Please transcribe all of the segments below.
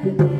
Thank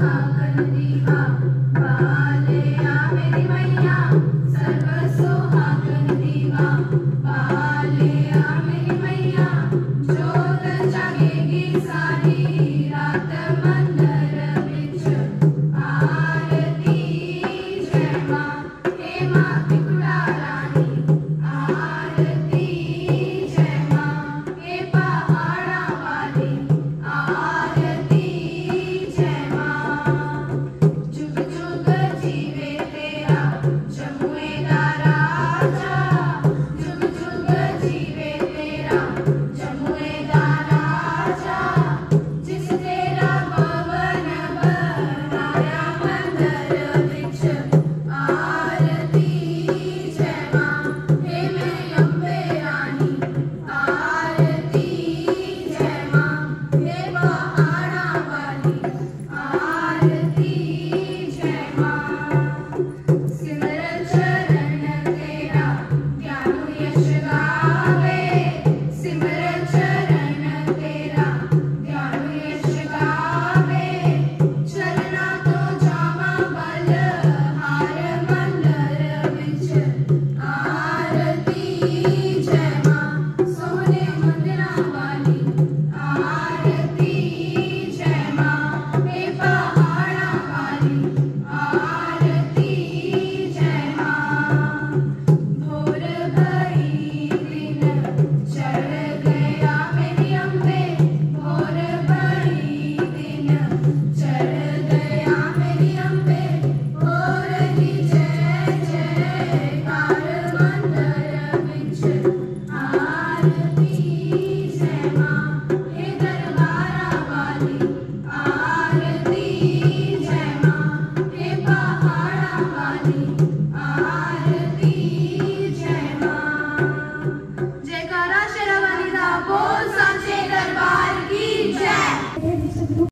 Deepa, Deepa.